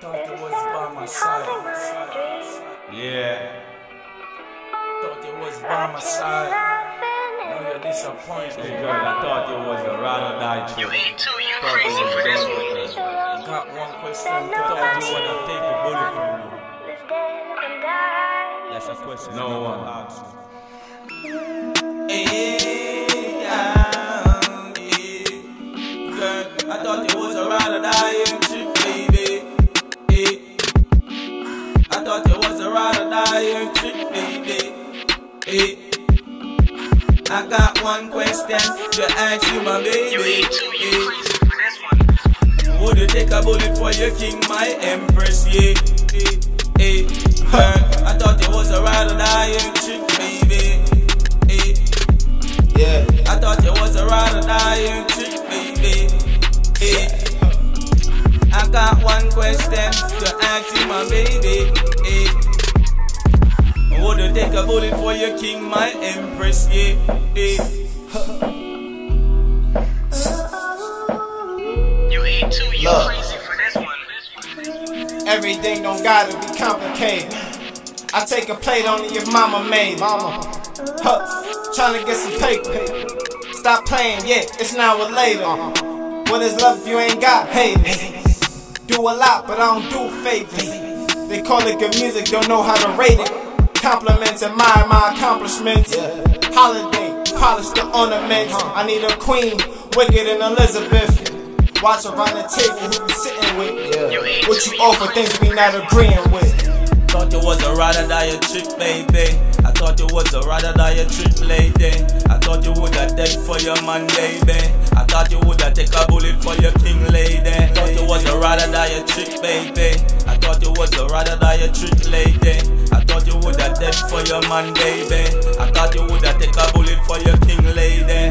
thought it was by my side. Yeah. Thought it was by my side. Now you're disappointed. Hey girl, I thought it was a ride or die trip. You eat too, you Thought it crazy was for this one. with. Got one question to Thought ask you you. wanna take a bullet from me. That's a question no one asked. Hey, Hey. I got one question to ask you, my baby. You Hey. Eh. you crazy for this one. Would you take a bullet for your king, my empress? Yeah, eh. hey, hey. Girl, I thought it was a ride or die trick, baby. Hey, yeah. I thought it was a ride or die trick, baby. Hey. I got one question to ask you, my baby. Hey. Would you bullet for your king, my empress? Yeah, hey. You eat too, you Look. crazy for this one. Everything don't gotta be complicated. I take a plate only if mama made. Mama. Huh. Trying to get some paper. Stop playing, yeah, it's now or later. Uh-huh. What is love if you ain't got haters? Do a lot, but I don't do favors. They call it good music, don't know how to rate it. Compliments admire my accomplishments. Holiday, polish the ornaments. I need a queen, wicked and Elizabeth. Watch around the table who you sitting with. You eat What you offer, things we not agreeing with. Thought it was a rather die trick, baby. I thought it was a rather die trick, lady. I thought you would have dead for your man, baby. I thought you take a bullet for your king, lady. Thought it was a rather die trick, baby. I thought it was a rather die trick, lady. I thought you would have dead for your man, baby. I thought you would have take a bullet for your king, lady.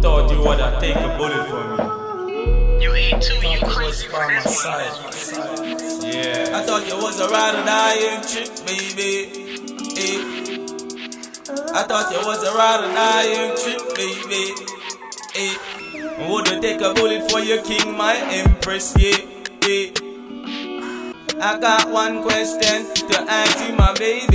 Thought you wanna take a bullet from me. You eat too, you Thought it was crazy for by my side. Yeah. I thought it was a ride or die trick, baby. Eh. I thought it was a ride or die trick, baby. Eh. Would you take a bullet for your king, my empress? Yeah. I got one question to ask you, my baby.